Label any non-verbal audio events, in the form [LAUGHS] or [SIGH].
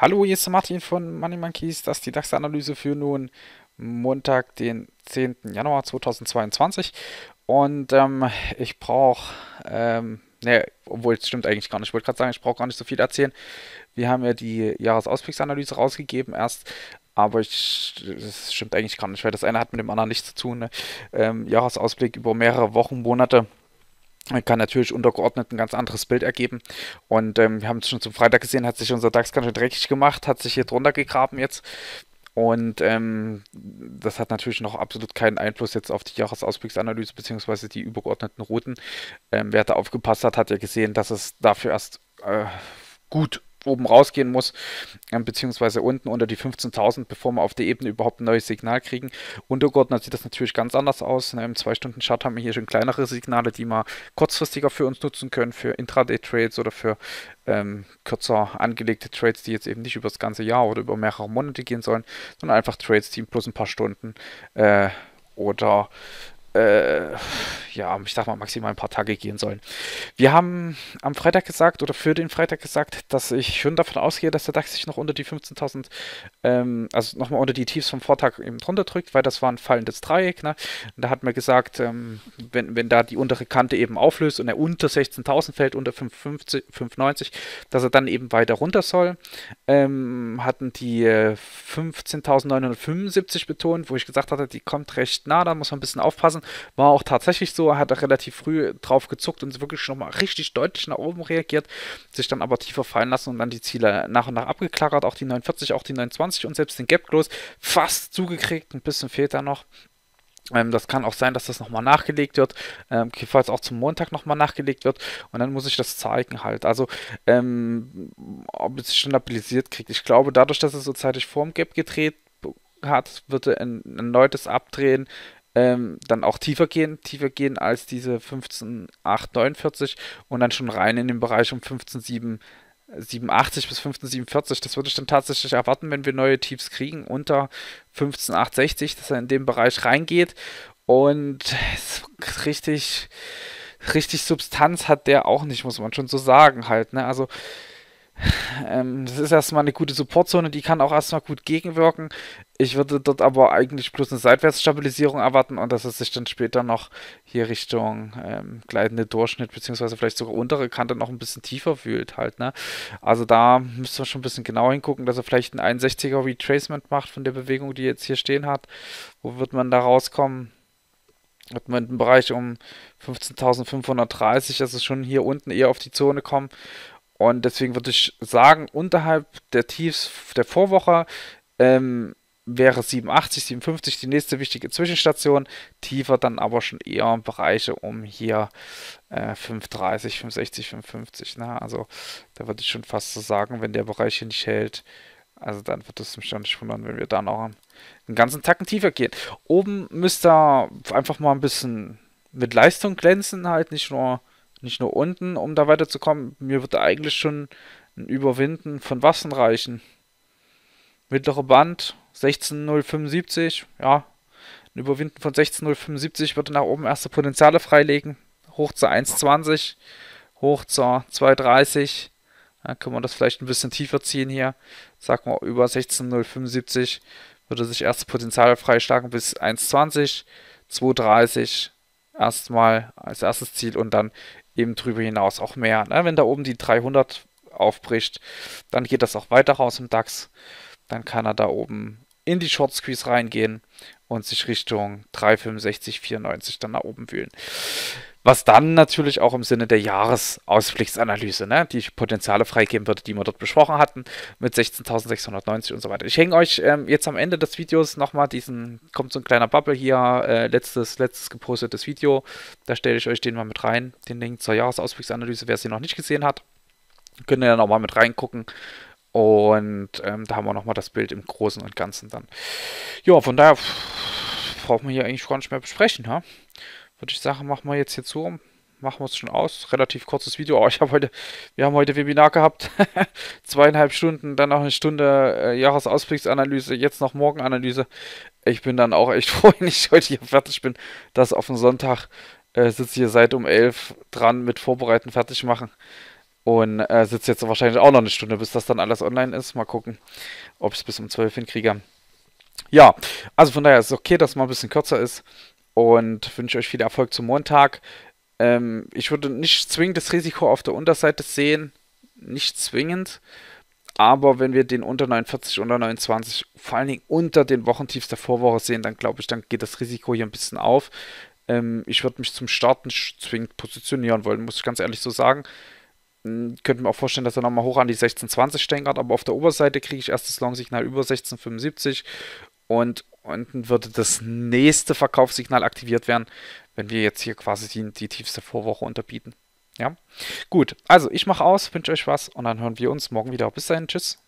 Hallo, hier ist Martin von Money Monkeys. Das ist die DAX-Analyse für nun Montag, den 10. Januar 2022. Und ähm, ich brauche, ähm, ne, obwohl es stimmt eigentlich gar nicht. Ich wollte gerade sagen, ich brauche gar nicht so viel erzählen. Wir haben ja die Jahresausblicksanalyse rausgegeben erst. Aber ich, das stimmt eigentlich gar nicht, weil das eine hat mit dem anderen nichts zu tun. Ne? Ähm, Jahresausblick über mehrere Wochen, Monate kann natürlich untergeordnet ein ganz anderes Bild ergeben. Und ähm, wir haben es schon zum Freitag gesehen, hat sich unser DAX ganz schön dreckig gemacht, hat sich hier drunter gegraben jetzt. Und ähm, das hat natürlich noch absolut keinen Einfluss jetzt auf die Jahresausblicksanalyse bzw. die übergeordneten Routen. Ähm, wer da aufgepasst hat, hat ja gesehen, dass es dafür erst äh, gut oben rausgehen muss, äh, beziehungsweise unten unter die 15.000, bevor wir auf der Ebene überhaupt ein neues Signal kriegen. Untergeordnet sieht das natürlich ganz anders aus. Ne? Im 2-Stunden-Chart haben wir hier schon kleinere Signale, die wir kurzfristiger für uns nutzen können, für Intraday-Trades oder für ähm, kürzer angelegte Trades, die jetzt eben nicht über das ganze Jahr oder über mehrere Monate gehen sollen, sondern einfach Trades, die plus ein paar Stunden äh, oder äh, ja, ich sag mal, maximal ein paar Tage gehen sollen. Wir haben am Freitag gesagt oder für den Freitag gesagt, dass ich schon davon ausgehe, dass der DAX sich noch unter die 15.000, ähm, also nochmal unter die Tiefs vom Vortag eben drunter drückt, weil das war ein fallendes Dreieck. Ne? Und da hat man gesagt, ähm, wenn, wenn da die untere Kante eben auflöst und er unter 16.000 fällt, unter 5,90, dass er dann eben weiter runter soll. Ähm, hatten die äh, 15.975 betont, wo ich gesagt hatte, die kommt recht nah, da muss man ein bisschen aufpassen. War auch tatsächlich so, hat er relativ früh drauf gezuckt und wirklich schon mal richtig deutlich nach oben reagiert, sich dann aber tiefer fallen lassen und dann die Ziele nach und nach abgeklackert, auch die 49, auch die 29 und selbst den Gap Close fast zugekriegt, ein bisschen fehlt da noch. Ähm, das kann auch sein, dass das nochmal nachgelegt wird, ähm, falls auch zum Montag nochmal nachgelegt wird und dann muss ich das zeigen halt. Also, ähm, ob es sich stabilisiert kriegt. Ich glaube, dadurch, dass es so zeitig vorm Gap gedreht hat, wird er ein erneutes Abdrehen ähm, dann auch tiefer gehen, tiefer gehen als diese 15,849 und dann schon rein in den Bereich um 15,7 87 bis 1547, das würde ich dann tatsächlich erwarten, wenn wir neue Tiefs kriegen, unter 15860, dass er in dem Bereich reingeht. Und richtig, richtig Substanz hat der auch nicht, muss man schon so sagen halt. Ne? Also ähm, das ist erstmal eine gute Supportzone, die kann auch erstmal gut gegenwirken. Ich würde dort aber eigentlich bloß eine Seitwärtsstabilisierung erwarten und dass es sich dann später noch hier Richtung ähm, gleitende Durchschnitt beziehungsweise vielleicht sogar untere Kante noch ein bisschen tiefer fühlt halt. Ne? Also da müsste man schon ein bisschen genau hingucken, dass er vielleicht ein 61er Retracement macht von der Bewegung, die jetzt hier stehen hat. Wo wird man da rauskommen? Wird man im Bereich um 15.530, also schon hier unten eher auf die Zone kommen und deswegen würde ich sagen, unterhalb der Tiefs der Vorwoche ähm, wäre 87, 57 die nächste wichtige Zwischenstation. Tiefer dann aber schon eher Bereiche um hier äh, 530, 560, 550. Ne? Also da würde ich schon fast so sagen, wenn der Bereich hier nicht hält, also dann wird es mich dann nicht wundern, wenn wir da noch einen ganzen Tacken tiefer gehen. Oben müsste einfach mal ein bisschen mit Leistung glänzen, halt nicht nur nicht nur unten, um da weiterzukommen. Mir würde eigentlich schon ein Überwinden von Wassen reichen. Mittlere Band 16.075, ja. Ein Überwinden von 16.075 würde nach oben erste Potenziale freilegen. Hoch zu 1,20, hoch zu 2,30. Dann können wir das vielleicht ein bisschen tiefer ziehen hier. Sagen wir über 16.075 würde sich erste Potenziale freischlagen bis 1,20, 2,30 erstmal als erstes Ziel und dann eben drüber hinaus auch mehr. Ne? Wenn da oben die 300 aufbricht, dann geht das auch weiter raus im DAX. Dann kann er da oben in die Short Squeeze reingehen und sich Richtung 365, 94 dann nach oben wühlen. Was dann natürlich auch im Sinne der Jahresausblicksanalyse, ne, die Potenziale freigeben würde, die wir dort besprochen hatten, mit 16.690 und so weiter. Ich hänge euch ähm, jetzt am Ende des Videos nochmal diesen, kommt so ein kleiner Bubble hier, äh, letztes, letztes gepostetes Video, da stelle ich euch den mal mit rein, den Link zur Jahresausblicksanalyse, wer sie noch nicht gesehen hat, könnt ihr ja nochmal mit reingucken. Und ähm, da haben wir nochmal das Bild im Großen und Ganzen dann. Ja, von daher braucht man hier eigentlich gar nicht mehr besprechen. Ha? Würde ich sagen, machen wir jetzt hier zu. Machen wir es schon aus. Relativ kurzes Video. Oh, ich habe heute, wir haben heute Webinar gehabt. [LAUGHS] Zweieinhalb Stunden, dann noch eine Stunde äh, Jahresausblicksanalyse, jetzt noch Morgenanalyse. Ich bin dann auch echt [LAUGHS] froh, wenn ich heute hier fertig bin, dass auf den Sonntag Äh, sitze hier seit um 11 dran mit Vorbereiten, fertig machen. Und äh, sitze jetzt wahrscheinlich auch noch eine Stunde, bis das dann alles online ist. Mal gucken, ob ich es bis um 12 hinkriege. Ja, also von daher ist es okay, dass es mal ein bisschen kürzer ist. Und wünsche euch viel Erfolg zum Montag. Ähm, ich würde nicht zwingend das Risiko auf der Unterseite sehen. Nicht zwingend. Aber wenn wir den unter 49, unter 29, vor allen Dingen unter den Wochentiefs der Vorwoche sehen, dann glaube ich, dann geht das Risiko hier ein bisschen auf. Ähm, ich würde mich zum Starten zwingend positionieren wollen, muss ich ganz ehrlich so sagen. Hm, könnte mir auch vorstellen, dass er nochmal hoch an die 1620 stänkert, aber auf der Oberseite kriege ich erst das Long-Signal über 1675 und unten würde das nächste Verkaufssignal aktiviert werden, wenn wir jetzt hier quasi die, die tiefste Vorwoche unterbieten. Ja, gut. Also ich mache aus, wünsche euch was und dann hören wir uns morgen wieder. Bis dahin, tschüss.